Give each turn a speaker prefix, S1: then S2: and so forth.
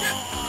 S1: Yeah.